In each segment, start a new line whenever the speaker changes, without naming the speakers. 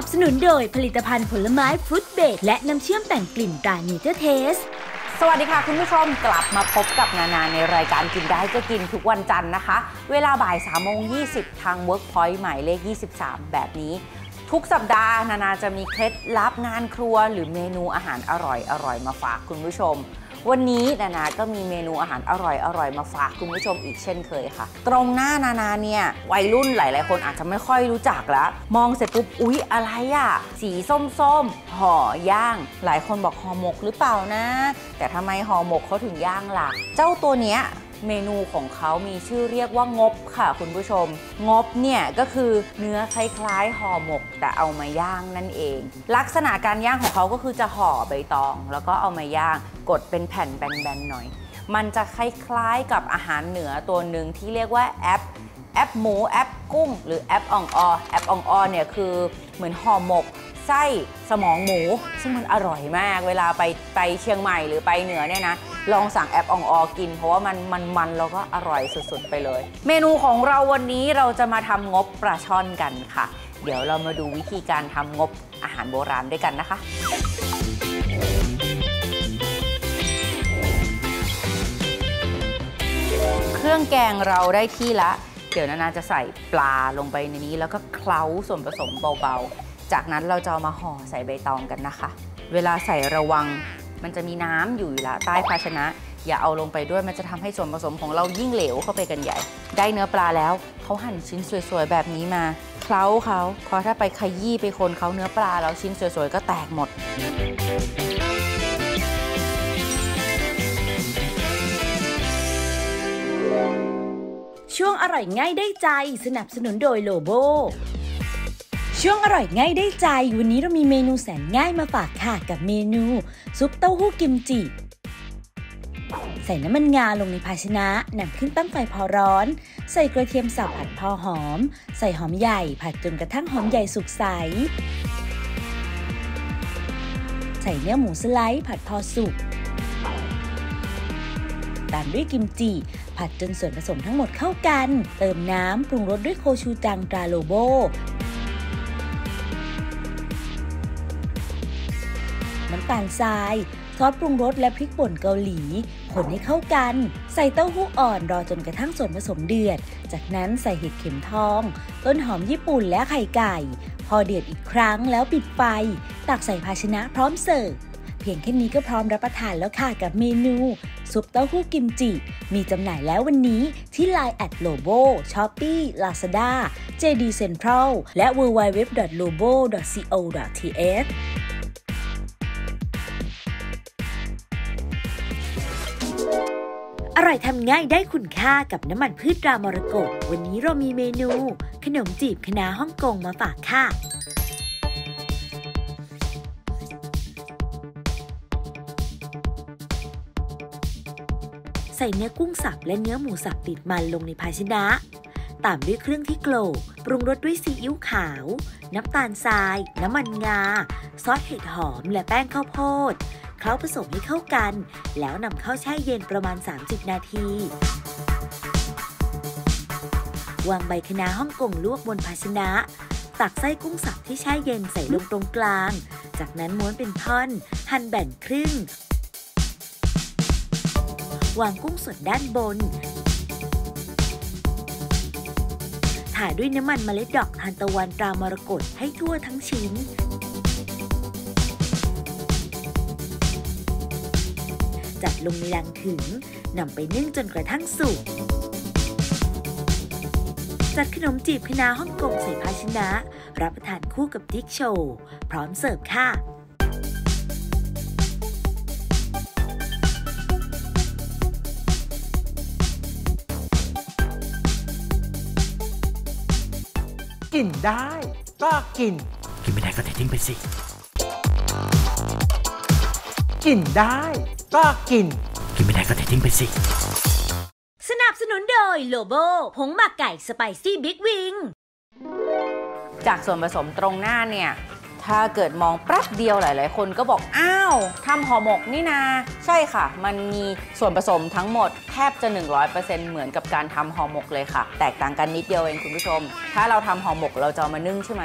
สนับสนุนโดยผลิตภัณฑ์ผลไม้ฟรุตเบรดและน้ำเชื่อมแต่งกลิ่นตรา Nature Taste ส
วัสดีค่ะคุณผู้ชมกลับมาพบกับนานาในรายการกินได้ก็กินทุกวันจันทร์นะคะ เวลาบ่าย3ามโมงยีทาง Workpoint หมายเลข 23 แบบนี้ ทุกสัปดาห์นานาจะมีเคล็ดลับงานครัว หรือเมนูอาหารอร่อยอร่อยมาฝากคุณผู้ชม วันนี้นานาก็มีเมนูอาหารอร่อยอร่อยมาฝากคุณผู้ชมอีกเช่นเคยค่ะ ตรงหน้านานาเนี่ยวัยรุ่นหลาย ๆ คนอาจจะไม่ค่อยรู้จักแล้ว มองเสร็จปุ๊บอุ๊ยอะไรอะสีส้มๆห่อย่าง หลายคนบอกห่อหมกหรือเปล่านะ แต่ทำไมห่อหมกเขาถึงย่างล่ะ เจ้าตัวเนี้ย เมนูของเขามีชื่อเรียกว่างบค่ะคุณผู้ชม งบเนี่ยก็คือเนื้อคล้ายๆห่อหมก แต่เอามาย่างนั่นเอง ลักษณะการย่างของเขาก็คือจะห่อใบตอง แล้วก็เอามาย่างกดเป็นแผ่นแบนๆหน่อย มันจะคล้ายๆกับอาหารเหนือตัวหนึ่งที่เรียกว่าแอปแอปหมูแอปกุ้ง หรือแอปอ่องออแอปอ่องออเนี่ยคือเหมือนห่อหมกไส้สมองหมู ซึ่งมันอร่อยมากเวลาไปไปเชียงใหม่หรือไปเหนือเนี่ยนะ ลองสั่งแอปอ่องออกิน เพราะว่ามันมันมันแล้วก็อร่อยสุดๆไปเลย เมนูของเราวันนี้เราจะมาทำงบปลาช่อนกันค่ะ เดี๋ยวเรามาดูวิธีการทำงบอาหารโบราณด้วยกันนะคะเครื่องแกงเราได้ที่ละ เดี๋ยวนานาจะใส่ปลาลงไปในนี้ แล้วก็เคล้าส่วนผสมเบาๆ จากนั้นเราจะเอามาห่อใส่ใบตองกันนะคะ เวลาใส่ระวัง มันจะมีน้ำอยู่อยู่ละใต้ภาชนะ อย่าเอาลงไปด้วยมันจะทำให้ส่วนผสมของเรายิ่งเหลวเข้าไปกันใหญ่ ได้เนื้อปลาแล้วเขาหั่นชิ้นสวยๆแบบนี้มาเคล้าเขาเพราะถ้าไปขยี้ไปคนเขาเนื้อปลาแล้วชิ้นสวยๆก็แตกหมด
ช่วงอร่อยง่ายได้ใจสนับสนุนโดยโลโบ ช่วงอร่อยง่ายได้ใจ วันนี้เรามีเมนูแสนง่ายมาฝากค่ะกับเมนู ซุปเต้าหู้กิมจิ ใส่น้ำมันงาลงในภาชนะนำขึ้นตั้งไฟพอร้อน ใส่กระเทียมสับผัดพอหอม ใส่หอมใหญ่ผัดจนกระทั่งหอมใหญ่สุกใส ใส่เนื้อหมูสไลด์ผัดพอสุก ตามด้วยกิมจิ ผัดจนส่วนผสมทั้งหมดเข้ากัน เติมน้ำปรุงรสด้วยโคชูจังตราโลโบำตาลทราย ซอสปรุงรสและพริกป่นเกาหลี คนให้เข้ากัน ใส่เต้าหู้อ่อนรอจนกระทั่งส่วนผสมเดือด จากนั้นใส่เห็ดเข็มทอง ต้นหอมญี่ปุ่นและไข่ไก่ พอเดือดอีกครั้งแล้วปิดไฟ ตักใส่ภาชนะพร้อมเสิร์ฟเพียงแค่นี้ก็พร้อมรับประทานแล้วค่ะกับเมนู ซุปเต้าหู้กิมจิ มีจำหน่ายแล้ววันนี้ที่ Line แอด Lobo Shopee Lazada JD Central และ www.lobo.co.th อ ร่อยทำง่ายได้คุณค่ากับน้ำมันพืชรามรกตวันนี้เรามีเมนู ขนมจีบคณะฮ่องกงมาฝากค่ะ ใส่เนื้อกุ้งสับและเนื้อหมูสับติดมันลงในภาชนะ ตามด้วยเครื่องที่โกลกปรุงรสด้วยซีอิ๊วขาว น้ำตาลทราย น้ำมันงา ซอสเห็ดหอมและแป้งข้าวโพด เคล้าผสมให้เข้ากัน แล้วนำเข้าแช่เย็นประมาณ 30 นาที วางใบคะน้าฮ่องกงลวกบนภาชนะ ตักไส้กุ้งสับที่แช่เย็นใส่ลงตรงกลาง จากนั้นม้วนเป็นท่อน หั่นแบ่งครึ่ง วางกุ้งสดด้านบนถ่ายด้วยน้ำมันเมล็ดดอกทานตะวันตรามรกตให้ทั่วทั้งชิ้น จัดลงในลังถึงนำไปนึ่งจนกระทั่งสุก จัดขนมจีบคณะฮ่องกงใส่ภาชนะ รับประทานคู่กับดิกโชว์ พร้อมเสิร์ฟค่ะ
กินได้ก็กิน
กินไม่ได้ก็เททิ้งไปสิ
กินได้ ก็กิน
กินไม่ได้ก็เททิ้งไปสิ
สนับสนุนโดยโลโบผงหมักไก่สไปซี่บิ๊กวิง
จากส่วนผสมตรงหน้าเนี่ย ถ้าเกิดมองแป๊บเดียวหลาย ๆ คนก็บอก อ้าวทำห่อหมกนี่นา ใช่ค่ะ มันมีส่วนผสมทั้งหมดแทบจะ 100%เหมือนกับการทำห่อหมกเลยค่ะ แตกต่างกันนิดเดียวเองคุณผู้ชม ถ้าเราทำห่อหมกเราจะเอามานึ่งใช่ไหม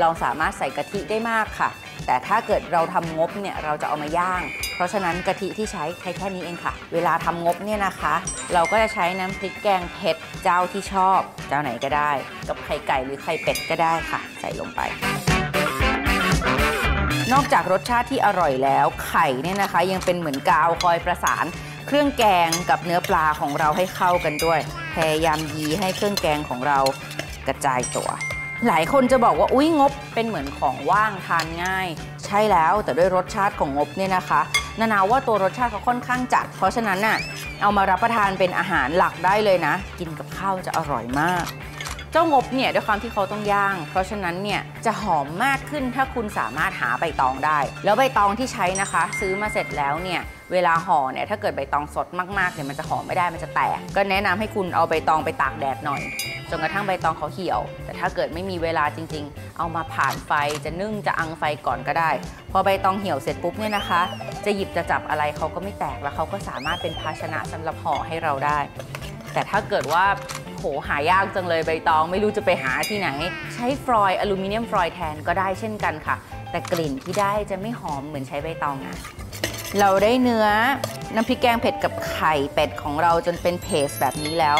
เราสามารถใส่กะทิได้มากค่ะ แต่ถ้าเกิดเราทำงบเนี่ยเราจะเอามาย่าง เพราะฉะนั้นกะทิที่ใช้ใช้แค่นี้เองค่ะ เวลาทำงบเนี่ยนะคะ เราก็จะใช้น้ำพริกแกงเผ็ดเจ้าที่ชอบ เจ้าไหนก็ได้ กับไข่ไก่หรือไข่เป็ดก็ได้ค่ะ ใส่ลงไปนอกจากรสชาติที่อร่อยแล้วไข่เนี่ยนะคะ ยังเป็นเหมือนกาวคอยประสาน เครื่องแกงกับเนื้อปลาของเราให้เข้ากันด้วย พยายามยีให้เครื่องแกงของเรากระจายตัว หลายคนจะบอกว่าอุ้ยงบเป็นเหมือนของว่างทานง่าย ใช่แล้วแต่ด้วยรสชาติของงบเนี่ยนะคะนานาว่าตัวรสชาติเขาค่อนข้างจัด เพราะฉะนั้นน่ะเอามารับประทานเป็นอาหารหลักได้เลยนะ กินกับข้าวจะอร่อยมาก เจ้างบเนี่ยด้วยความที่เขาต้องย่าง เพราะฉะนั้นเนี่ยจะหอมมากขึ้นถ้าคุณสามารถหาใบตองได้ แล้วใบตองที่ใช้นะคะ ซื้อมาเสร็จแล้วเนี่ยเวลาห่อเนี่ยถ้าเกิดใบตองสดมากๆเนี่ยมันจะหอมไม่ได้มันจะแตก ก็แนะนำให้คุณเอาใบตองไปตากแดดหน่อยจนกระทั่งใบตองเขาเหี่ยว แต่ถ้าเกิดไม่มีเวลาจริง ๆ เอามาผ่านไฟจะนึ่งจะอังไฟก่อนก็ได้ พอใบตองเหี่ยวเสร็จปุ๊บเนี่ยนะคะ จะหยิบจะจับอะไรเขาก็ไม่แตกแล้วเขาก็สามารถเป็นภาชนะสำหรับห่อให้เราได้ แต่ถ้าเกิดว่า โหหายากจังเลยใบตอง ไม่รู้จะไปหาที่ไหน ใช้ฟรอยล์อลูมิเนียมฟรอยล์แทนก็ได้เช่นกันค่ะ แต่กลิ่นที่ได้จะไม่หอมเหมือนใช้ใบตองนะเราได้เนื้อน้ำพริกแกงเผ็ดกับไข่เป็ดของเราจนเป็นเพสแบบนี้แล้ว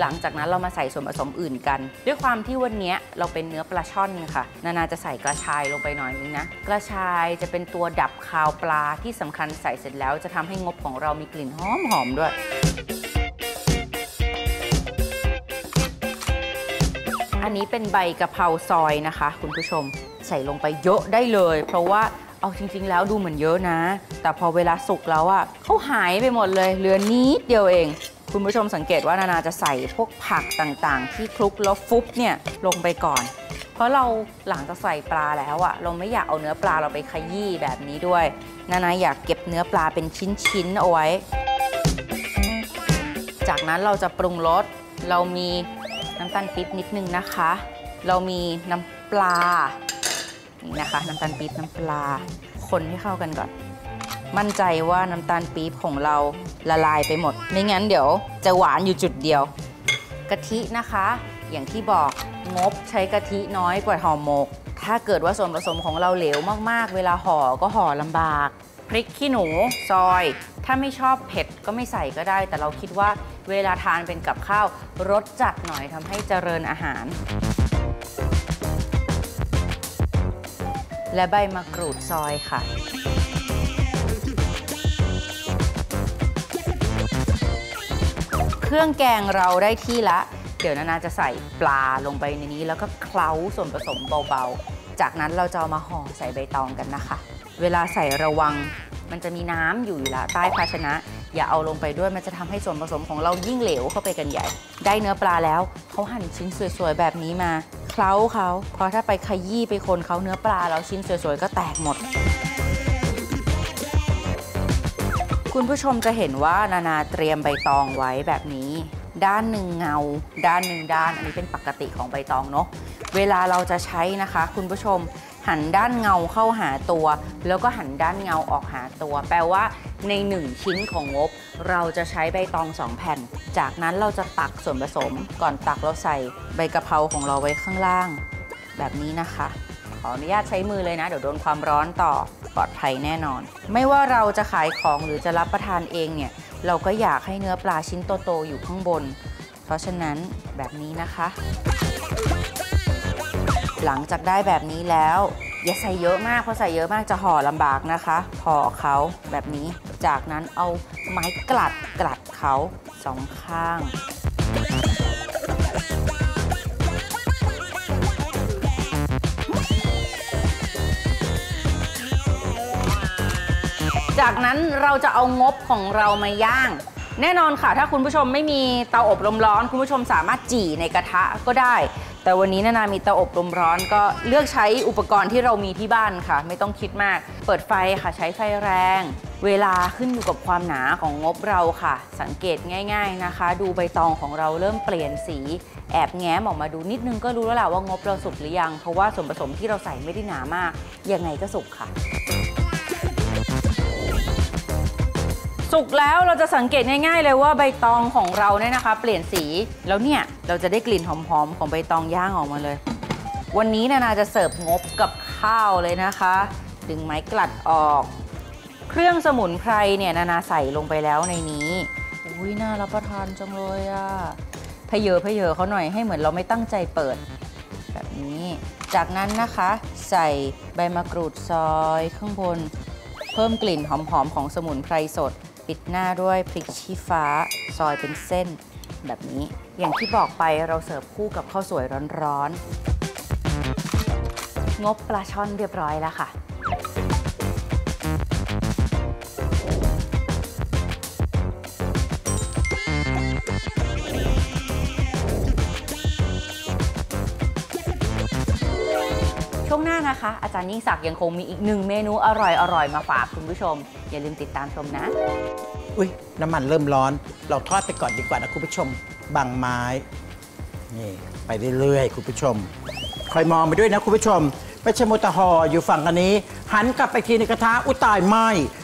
หลังจากนั้นเรามาใส่ส่วนผสมอื่นกัน ด้วยความที่วันนี้เราเป็นเนื้อปลาช่อนค่ะ นานาจะใส่กระชายลงไปหน่อยนึงนะ กระชายจะเป็นตัวดับคาวปลาที่สำคัญใส่เสร็จแล้วจะทำให้งบของเรามีกลิ่นหอมหอมๆด้วย อันนี้เป็นใบกะเพราซอยนะคะ คุณผู้ชมใส่ลงไปเยอะได้เลย เพราะว่าเอาจริง ๆ แล้วดูเหมือนเยอะนะ แต่พอเวลาสุกแล้วอะเขาหายไปหมดเลยเหลือนิดเดียวเอง คุณผู้ชมสังเกตว่านานาจะใส่พวกผักต่างๆ ที่คลุกแล้วฟุบเนี่ยลงไปก่อน เพราะเราหลังจากใส่ปลาแล้วอะเราไม่อยากเอาเนื้อปลาเราไปขยี้แบบนี้ด้วย นานาอยากเก็บเนื้อปลาเป็นชิ้นๆเอาไว้ จากนั้นเราจะปรุงรสเรามี น้ำตาลปี๊บนิดนึงนะคะ เรามีน้ำปลา นี่นะคะ น้ำตาลปี๊บน้ำปลา คนให้เข้ากันก่อน มั่นใจว่าน้ำตาลปี๊บของเราละลายไปหมด ไม่งั้นเดี๋ยวจะหวานอยู่จุดเดียว กะทินะคะ อย่างที่บอกงบใช้กะทิน้อยกว่าห่อหมก ถ้าเกิดว่าส่วนผสมของเราเหลวมากๆ เวลาห่อก็ห่อลำบาก พริกขี้หนูซอย ถ้าไม่ชอบเผ็ดก็ไม่ใส่ก็ได้ แต่เราคิดว่าเวลาทานเป็นกับข้าวรสจัดหน่อยทำให้เจริญอาหาร และใบมะกรูดซอยค่ะเครื่องแกงเราได้ที่ละ เดี๋ยวนานาจะใส่ปลาลงไปในนี้ แล้วก็เคล้าส่วนผสมเบาๆ จากนั้นเราจะเอามาห่อใส่ใบตองกันนะคะ เวลาใส่ระวัง มันจะมีน้ำอยู่อยู่ละใต้ภาชนะ อย่าเอาลงไปด้วยมันจะทำให้ส่วนผสมของเรายิ่งเหลวเข้าไปกันใหญ่ ได้เนื้อปลาแล้วเขาหั่นชิ้นสวยๆแบบนี้มาเคล้าเขาเพราะถ้าไปขยี้ไปคนเขาเนื้อปลาแล้วชิ้นสวยๆก็แตกหมดคุณผู้ชมจะเห็นว่านานาเตรียมใบตองไว้แบบนี้ ด้านหนึ่งเงา ด้านหนึ่งด้าน อันนี้เป็นปกติของใบตองเนาะเวลาเราจะใช้นะคะ คุณผู้ชม หันด้านเงาเข้าหาตัว แล้วก็หันด้านเงาออกหาตัว แปลว่าใน 1 ชิ้นของงบ เราจะใช้ใบตอง2แผ่น จากนั้นเราจะตักส่วนผสม ก่อนตักเราใส่ใบกะเพราของเราไว้ข้างล่าง แบบนี้นะคะ ขออนุญาตใช้มือเลยนะ เดี๋ยวโดนความร้อนต่อปลอดภัยแน่นอน ไม่ว่าเราจะขายของหรือจะรับประทานเองเนี่ยเราก็อยากให้เนื้อปลาชิ้นโตๆอยู่ข้างบน เพราะฉะนั้นแบบนี้นะคะ หลังจากได้แบบนี้แล้ว อย่าใส่เยอะมากเพราะใส่เยอะมากจะห่อลำบากนะคะห่อเขาแบบนี้ จากนั้นเอาไม้กลัดกลัดเขาสองข้างจากนั้นเราจะเอางบของเรามาย่าง แน่นอนค่ะ ถ้าคุณผู้ชมไม่มีเตาอบลมร้อน คุณผู้ชมสามารถจี่ในกระทะก็ได้ แต่วันนี้นานามีเตาอบลมร้อนก็เลือกใช้อุปกรณ์ที่เรามีที่บ้านค่ะ ไม่ต้องคิดมาก เปิดไฟค่ะใช้ไฟแรง เวลาขึ้นอยู่กับความหนาของงบเราค่ะ สังเกตง่าย ๆนะคะ ดูใบตองของเราเริ่มเปลี่ยนสี แอบแง้มออกมาดูนิดนึงก็รู้แล้วแหละว่างบเราสุกหรือยัง เพราะว่าส่วนผสมที่เราใส่ไม่ได้หนามากยังไงก็สุกค่ะ สุกแล้วเราจะสังเกตง่ายๆเลยว่าใบตองของเราเนี่ยนะคะ เปลี่ยนสีแล้วเนี่ยเราจะได้กลิ่นหอมๆของใบตองย่างออกมาเลย วันนี้นานาจะเสิร์ฟงบกับข้าวเลยนะคะ ดึงไม้กลัดออก เครื่องสมุนไพรเนี่ยนานาใส่ลงไปแล้วในนี้อุ้ยน่ารับประทานจังเลยอะพะเยอพเยอเขาหน่อยให้เหมือนเราไม่ตั้งใจเปิด แบบนี้ จากนั้นนะคะ ใส่ใบมะกรูดซอยข้างบน เพิ่มกลิ่นหอมๆของสมุนไพรสด ปิดหน้าด้วยพริกชี้ฟ้า ซอยเป็นเส้นแบบนี้ อย่างที่บอกไปเราเสิร์ฟคู่กับข้าวสวยร้อนๆ งบปลาช่อนเรียบร้อยแล้วค่ะ หน้านะคะ อาจารย์ยิ่งศักดิ์ยังคงมีอีกหนึ่งเมนูอร่อยๆ มาฝากคุณผู้ชม อย่าลืมติดตามชมนะ
อุ้ยน้ำมันเริ่มร้อน เราทอดไปก่อนดีกว่านะคุณผู้ชมบางไม้ นี่ไปเรื่อยๆ คุณผู้ชม คอยมองไปด้วยนะคุณผู้ชมไม่ใช่มอตอร์ฮออยู่ฝั่งอันนี้ หันกลับไปทีในกระทะอุตายไหม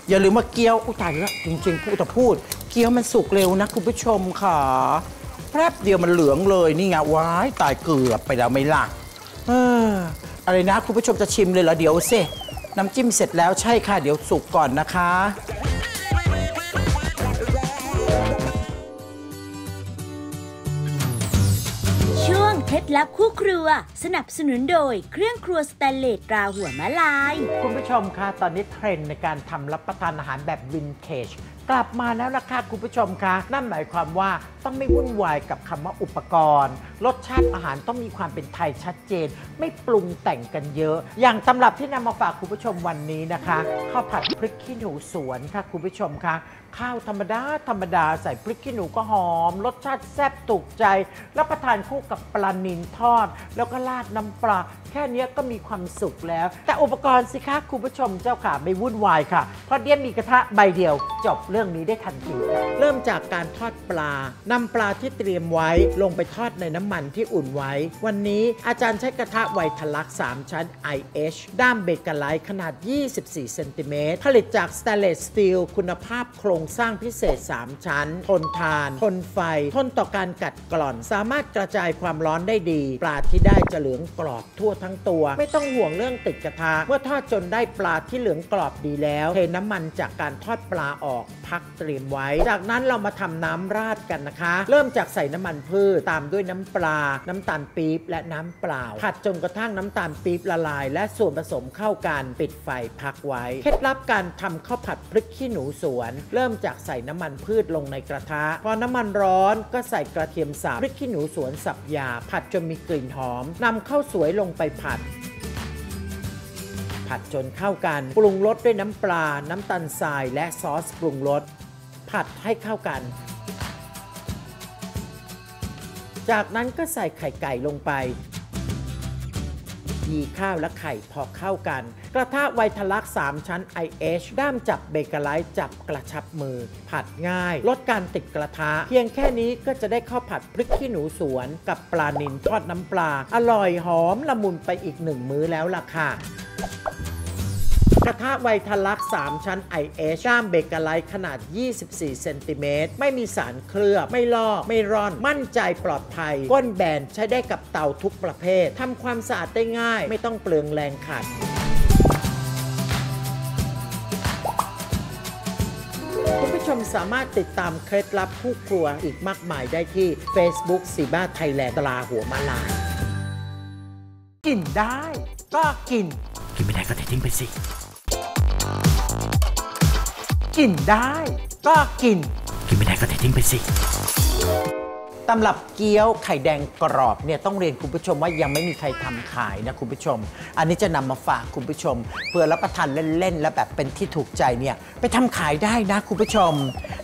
อย่าลืมว่าเกี๊ยวอุตายแล้วจริงๆพูดแต่พูด เกี๊ยวมันสุกเร็วนะคุณผู้ชมค่ะแป๊บเดียวมันเหลืองเลยนี่ไงว้ายตายเกือบไปแล้วไม่ล่ะเออ อะไรนะ คุณผู้ชมจะชิมเลยเหรอเดี๋ยวสิน้ำจิ้มเสร็จแล้วใช่ค่ะ เดี๋ยวสุกก่อนนะคะ
ช่วงเคล็ดลับคู่ครัว สนับสนุนโดยเครื่องครัวสแตนเลสตราหัวม้าลาย
คุณผู้ชมคะตอนนี้เทรนด์ในการทำรับประทานอาหารแบบวินเทจ กลับมาแล้วนะคะคุณผู้ชมคะนั่นหมายความว่าต้องไม่วุ่นวายกับคำว่าอุปกรณ์ รสชาติอาหารต้องมีความเป็นไทยชัดเจน ไม่ปรุงแต่งกันเยอะ อย่างตำรับที่นำมาฝากคุณผู้ชมวันนี้นะคะข้าวผัดพริกขี้หนูสวนค่ะคุณผู้ชมคะ ข้าวธรรมดา ธรรมดาใส่พริกขี้หนูก็หอม รสชาติแซ่บถูกใจ รับประทานคู่กับปลานิลทอด แล้วก็ราดน้ำปลา แค่เนี้ยก็มีความสุขแล้ว แต่อุปกรณ์สิคะคุณผู้ชมเจ้าค่ะ ไม่วุ่นวายค่ะ เพราะเดียมีกระทะใบเดียว จบเรื่องนี้ได้ทันทีเริ่มจากการทอดปลานำปลาที่เตรียมไว้ลงไปทอดในน้ำมันที่อุ่นไว้ วันนี้อาจารย์ใช้กระทะ Vitalux 3ชั้น IH ด้าม Bakelite ขนาด 24 เซนติเมตรผลิตจากสแตนเลสสตีลคุณภาพโครงสร้างพิเศษ 3 ชั้น ทนทาน ทนไฟ ทนต่อการกัดกร่อน สามารถกระจายความร้อนได้ดี ปลาที่ได้จะเหลืองกรอบทั่วทั้งตัว ไม่ต้องห่วงเรื่องติดกระทะเมื่อทอดจนได้ปลาที่เหลืองกรอบดีแล้ว เทน้ำมันจากการทอดปลาออก พักเตรียมไว้ จากนั้นเรามาทำน้ำราดกันนะคะ เริ่มจากใส่น้ำมันพืชตามด้วยน้ำปลา น้ำตาลปี๊บและน้ำเปล่า ผัดจนกระทั่งน้ำตาลปี๊บละลาย และส่วนผสมเข้ากันปิดไฟพักไว้ เคล็ดลับการทำข้าวผัดพริกขี้หนูสวน เริ่มจากใส่น้ำมันพืชลงในกระทะ พอน้ำมันร้อนก็ใส่กระเทียมสับพริกขี้หนูสวนสับยาผัดจนมีกลิ่นหอมนำข้าวสวยลงไปผัด ผัดจนเข้ากัน ปรุงรสด้วยน้ำปลา น้ำตาลทราย และซอสปรุงรส ผัดให้เข้ากัน จากนั้นก็ใส่ไข่ไก่ลงไปยีข้าวและไข่พอเข้ากัน กระทะไวทลักษ์3ชั้น IH ด้ามจับเบเกอร์ไลท์จับกระชับมือ ผัดง่าย ลดการติดกระทะ เพียงแค่นี้ก็จะได้ข้าวผัดพริกขี้หนูสวน กับปลานิลทอดน้ำปลา อร่อยหอมละมุนไปอีกหนึ่งมื้อแล้วล่ะค่ะ ระทะ Vitalux 3ชั้น IH ด้าม Bakelite ขนาด 24 เซนติเมตร ไม่มีสารเคลือบ ไม่ลอก ไม่ร่อน มั่นใจปลอดภัย ก้นแบนใช้ได้กับเตาทุกประเภท ทำความสะอาดได้ง่าย ไม่ต้องเปลืองแรงขัดคุณผู้ชมสามารถติดตามเคล็ดลับคู่ครัวอีกมากมายได้ที่ Facebook Zebra Thailand ตราหัวม้าลายกินได้ ก็กิน
กินไม่ได้ก็เททิ้งไปสิ
กินได้ ก็กิน
กินไม่ได้ก็เททิ้งไปสิ
ตตำรับเกี๊ยวไข่แดงกรอบเนี่ยต้องเรียนคุณผู้ชมว่ายังไม่มีใครทำขายนะคุณผู้ชม อันนี้จะนำมาฝากคุณผู้ชม เพื่อรับประทานเล่นๆ และแบบเป็นที่ถูกใจเนี่ยไปทำขายได้นะคุณผู้ชม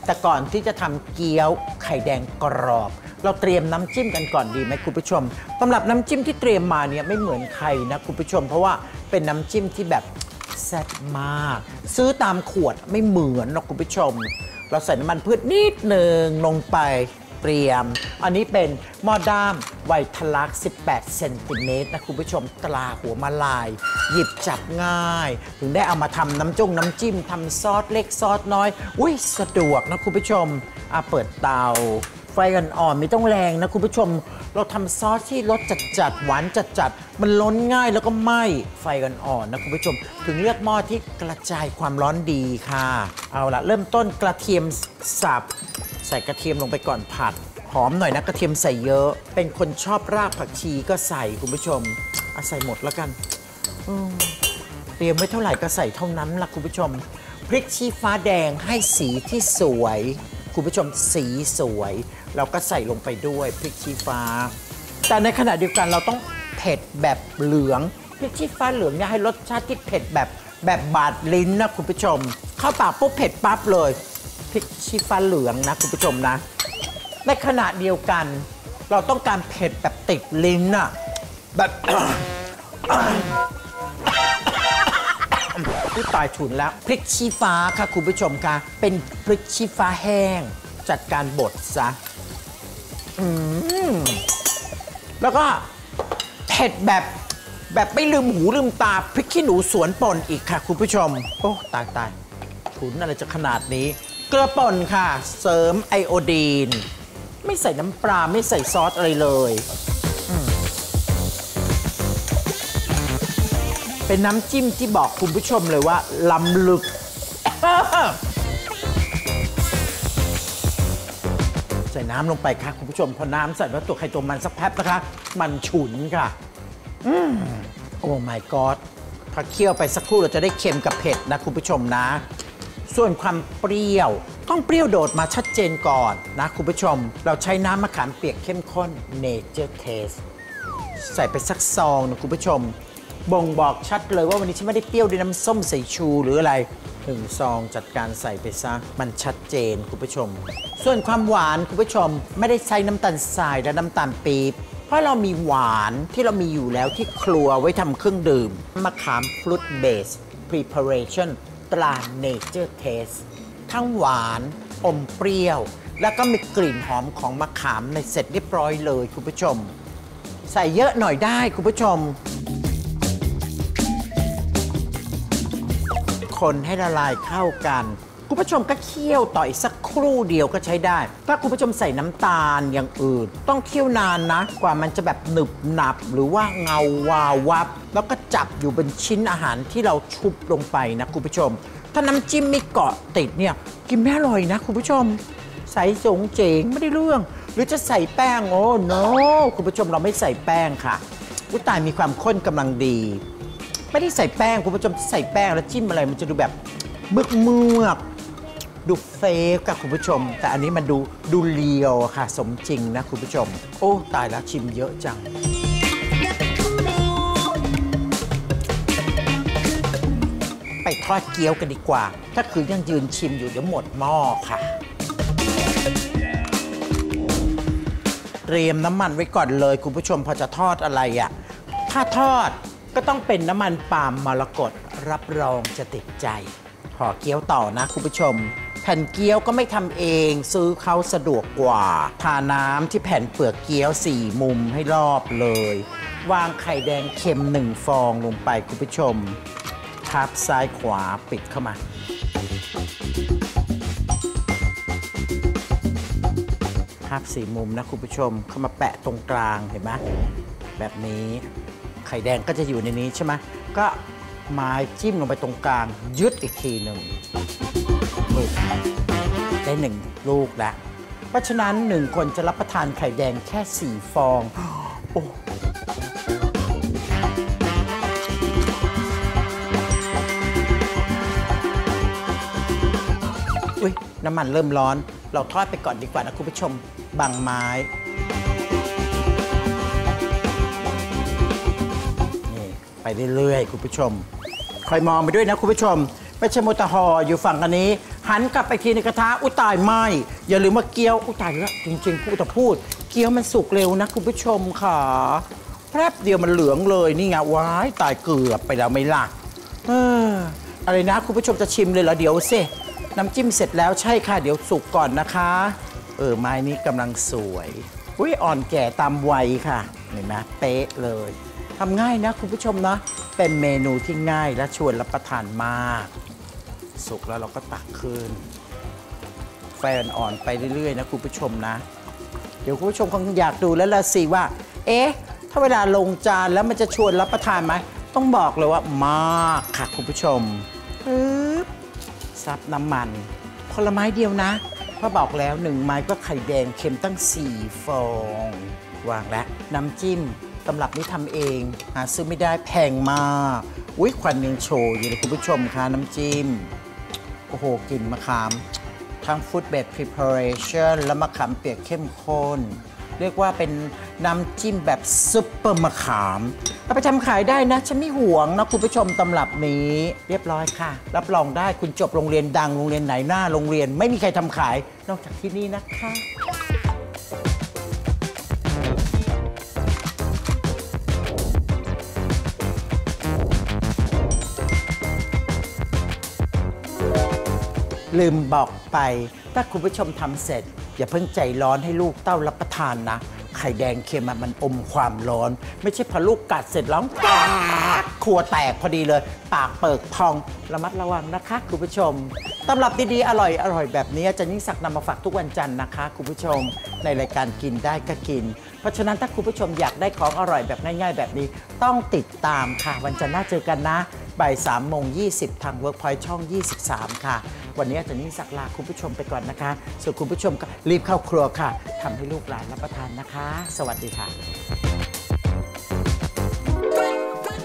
แต่ก่อนที่จะทำเกี๊ยวไข่แดงกรอบ เราเตรียมน้ำจิ้มกันก่อนดีไหมคุณผู้ชมสำหรับน้ำจิ้มที่เตรียมมาเนี่ยไม่เหมือนใครนะคุณผู้ชม เพราะว่าเป็นน้ำจิ้มที่แบบ แซ่บมาก ซื้อตามขวดไม่เหมือนหรอกคุณผู้ชม เราใส่น้ำมันพืชนิดหนึ่งลงไปเตรียม อันนี้เป็นหม้อด้ามไวทลัก 18 เซนติเมตรนะคุณผู้ชมตราหัวมาลาย หยิบจับง่าย ถึงได้เอามาทำน้ำจงน้ำจิ้มทำซอสเล็กซอสน้อย อุ้ยสะดวกนะคุณผู้ชมอะเปิดเตา ไฟอ่อนๆไม่ต้องแรงนะคุณผู้ชม เราทำซอสที่รสจัดๆหวานจัดๆมันล้นง่ายแล้วก็ไหม้ไฟอ่อนๆนะคุณผู้ชม ถึงเลือกหม้อที่กระจายความร้อนดีค่ะ เอาละเริ่มต้นกระเทียมสับ ใส่กระเทียมลงไปก่อนผัดหอมหน่อยนะกระเทียมใส่เยอะ เป็นคนชอบรากผักชีก็ใส่คุณผู้ชมเอาใส่หมดแล้วกันเตรียมไว้เท่าไหร่ก็ใส่เท่านั้นละคุณผู้ชม พริกชี้ฟ้าแดงให้สีที่สวย คุณผู้ชมสีสวย เราก็ใส่ลงไปด้วยพริกชี้ฟ้า แต่ในขณะเดียวกันเราต้องเผ็ดแบบเหลืองพริกชี้ฟ้าเหลืองเนี่ยให้รสชาติที่เผ็ดแบบแบบบาดลิ้นนะคุณผู้ชม เข้าปากปุ๊บเผ็ดปั๊บเลยพริกชี้ฟ้าเหลืองนะคุณผู้ชมนะ ในขณะเดียวกัน เราต้องการเผ็ดแบบติดลิ้นอะแบบผู้ตายฉุนแล้วพริกชี้ฟ้าค่ะคุณผู้ชมคะเป็นพริกชี้ฟ้าแห้ง จัดการบดซะ อืมแล้วก็เผ็ดแบบแบบไม่ลืมหูลืมตาพริกขี้หนูสวนป่นอีกค่ะ คุณผู้ชม โอ้ตายตายฉุนอะไรจะขนาดนี้ เกลือป่นค่ะ เสริมไอโอดีน ไม่ใส่น้ำปลาไม่ใส่ซอสอะไรเลยเป็นน้ำจิ้มที่บอกคุณผู้ชมเลยว่าล้ำลึก ส่น้ำลงไปค่ะคุณผู้ชมพอน้ำใส่แล้วตัวไข่ตัวมันสักแป๊บนะคะ มันฉุนค่ะอืมโอ้ my god พอเคี่ยวไปสักครู่เราจะได้เค็มกับเผ็ดนะคุณผู้ชมนะ ส่วนความเปรี้ยวต้องเปรี้ยวโดดมาชัดเจนก่อนนะคุณผู้ชม เราใช้น้ำมะขามเปียกเข้มข้น Nature Taste ใส่ไปสักซองนะคุณผู้ชม บ่งบอกชัดเลยว่าวันนี้ฉันไม่ได้เปรี้ยวด้วยน้ำส้มสายชูหรืออะไร หนึ่งซองจัดการใส่ไปซะ มันชัดเจนคุณผู้ชม ส่วนความหวานคุณผู้ชมไม่ได้ใช้น้ำตาลทรายและน้ำตาลปี๊บเพราะเรามีหวานที่เรามีอยู่แล้วที่ครัวไว้ทำเครื่องดื่มมะขามฟรุตเบส preparation ตรา nature taste ทั้งหวานอมเปรี้ยว แล้วก็มีกลิ่นหอมของมะขามในเสร็จเรียบร้อยเลยคุณผู้ชม ใส่เยอะหน่อยได้คุณผู้ชม คนให้ละลายเข้ากัน คุณผู้ชมก็เคี่ยวต่ออีกสักครู่เดียวก็ใช้ได้ ถ้าคุณผู้ชมใส่น้ำตาลอย่างอื่น ต้องเคี่ยวนานนะ กว่ามันจะแบบหนึบหนับหรือว่าเงาวาววับ แล้วก็จับอยู่เป็นชิ้นอาหารที่เราชุบลงไปนะคุณผู้ชม ถ้าน้ำจิ้มไม่เกาะติดเนี่ยกินไม่อร่อยนะคุณผู้ชม ใส่สงเจ๋งไม่ได้เรื่อง หรือจะใส่แป้งโอ้ no คุณผู้ชมเราไม่ใส่แป้งค่ะอุยตายมีความข้นกำลังดี ไม่ได้ใส่แป้งคุณผู้ชมใส่แป้งแล้วจิ้มอะไรมันจะดูแบบเมือกเมือกดูเฟกค่ะคุณผู้ชม แต่อันนี้มันดูดูเลียวค่ะ สมจริงนะคุณผู้ชม โอ้ตายแล้วชิมเยอะจัง ไปทอดเกี๊ยวกันดีกว่า ถ้าคือยังยืนชิมอยู่เดี๋ยวหมดหม้อค่ะ เตรียมน้ำมันไว้ก่อนเลย คุณผู้ชมพอจะทอดอะไรอะ่ะถ้าทอด ก็ต้องเป็นน้ำมันปาล์มมรกตรับรองจะติดใจห่อเกี๊ยวต่อนะคุณผู้ชม แผ่นเกี๊ยวก็ไม่ทำเองซื้อเขาสะดวกกว่า ทาน้ำที่แผ่นเปลือกเกี๊ยวสี่มุมให้รอบเลย วางไข่แดงเค็มหนึ่งฟองลงไปคุณผู้ชมทับซ้ายขวาปิดเข้ามาภาพสี่มุมนะคุณผู้ชมเข้ามาแปะตรงกลางเห็นไหมแบบนี้ ไข่แดงก็จะอยู่ในนี้ใช่ไหมก็ไม้จิ้มลงไปตรงกลาง ยึดอีกทีหนึ่งได้หนึ่งลูกแล้วเพราะฉะนั้นหนึ่งคนจะรับประทานไข่แดงแค่สี่ฟองโอ้ยน้ำมันเริ่มร้อน เราทอดไปก่อนดีกว่านะคุณผู้ชมบางไม้ ไปเรื่อยๆ คุณผู้ชม คอยมองไปด้วยนะคุณผู้ชมไม่ใช่มอตอร์ฮออยู่ฝั่งอันนี้ หันกลับไปทีในกระทะอุตายไหมอย่าลืมว่าเกี๊ยวอุตายแล้วจริงๆพูดแต่พูด เกี๊ยวมันสุกเร็วนะคุณผู้ชมค่ะแป๊บเดียวมันเหลืองเลยนี่ไงว้ายตายเกือบไปแล้วไม่ล่ะเอออะไรนะคุณผู้ชมจะชิมเลยเหรอเดี๋ยวสิน้ำจิ้มเสร็จแล้วใช่ค่ะ เดี๋ยวสุกก่อนนะคะ เออไม้นี้กำลังสวยอุ้ยอ่อนแก่ตามวัยค่ะเห็นไหมเป๊ะเลย ทำง่ายนะคุณผู้ชมนะ เป็นเมนูที่ง่ายและชวนรับประทานมาก สุกแล้วเราก็ตักคืนไฟอ่อนๆไปเรื่อยๆนะคุณผู้ชมนะ เดี๋ยวคุณผู้ชมคงอยากดูแล้วละสิว่า เอ๊ะ ถ้าเวลาลงจานแล้วมันจะชวนรับประทานไหม ต้องบอกเลยว่ามากค่ะคุณผู้ชมปึ๊บซับน้ำมันผลไม้เดียวนะเพราะบอกแล้วหนึ่งไม้ก็ไข่แดงเค็มตั้ง4ฟอง วางแล้วน้ำจิ้ม ตำรับนี้ทำเอง หาซื้อไม่ได้แพงมาก อุ้ยควันยังโชว์อยู่เลยคุณผู้ชมคะน้ำจิ้ม โอ้โหกลิ่นมะขาม ทั้ง Food Bed Preparation และมะขามเปียกเข้มข้น เรียกว่าเป็นน้ำจิ้มแบบซุปเปอร์มะขาม เอาไปทำขายได้นะ ฉันไม่ห่วงนะคุณผู้ชมตำรับนี้ เรียบร้อยค่ะ รับรองได้คุณจบโรงเรียนดังโรงเรียนไหนหน้าโรงเรียน ไม่มีใครทำขายนอกจากที่นี่นะคะ ลืมบอกไป ถ้าคุณผู้ชมทำเสร็จ อย่าเพิ่งใจร้อนให้ลูกเต้ารับประทานนะ ไข่แดงเค็มอะมันอมความร้อน ไม่ใช่พอลูกกัดเสร็จร้องแกกครัวแตกพอดีเลย ปากเปิกพองระมัดระวังนะคะคุณผู้ชมตำรับดีๆ อร่อยอร่อยแบบนี้อาจารย์ยิ่งศักดิ์นำมาฝากทุกวันจันทร์นะคะคุณผู้ชม ในรายการกินได้ก็กิน เพราะฉะนั้นถ้าคุณผู้ชมอยากได้ของอร่อยแบบง่าย ๆ แบบนี้ต้องติดตามค่ะวันจันทร์หน้าเจอกันนะ บ่าย3โมง20 ทาง Workpoint ช่อง 23 ค่ะ วันนี้อาจารย์ยิ่งศักลาคุณผู้ชมไปก่อนนะคะ ส่วนคุณผู้ชมก็รีบเข้าครัวค่ะทำให้ลูกหลานรับประทานนะคะ สวัสดีค่ะ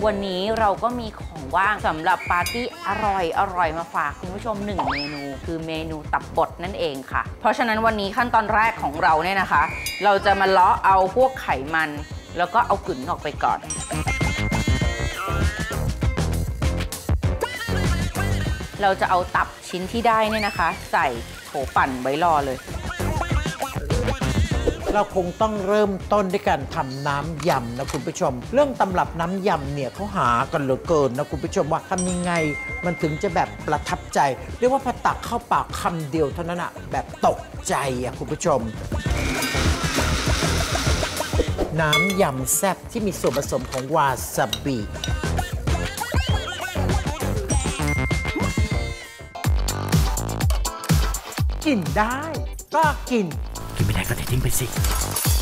วันนี้เราก็มีของว่างสำหรับปาร์ตี้อร่อยอร่อยมาฝากคุณผู้ชมหนึ่งเมนู คือเมนูตับบดนั่นเองค่ะ เพราะฉะนั้นวันนี้ขั้นตอนแรกของเราเนี่ยนะคะ เราจะมาเลาะเอาพวกไขมัน แล้วก็เอากึ่นออกไปก่อน เราจะเอาตับชิ้นที่ได้เนี่ยนะคะ ใส่โถปั่นไว้รอเลย
เราคงต้องเริ่มต้นด้วยการทำน้ำยำนะคุณผู้ชม เรื่องตำรับน้ำยำเนี่ยเขาหากันเหลือเกินนะคุณผู้ชมว่าทำยังไงมันถึงจะแบบประทับใจ เรียกว่าพอตักเข้าปากคำเดียวเท่านั้นอะแบบตกใจอะคุณผู้ชม น้ำยำแซ่บที่มีส่วนผสมของวาซาบิ กินได้ ก็กิน
กินไม่ได้ก็เททิ้งไปสิ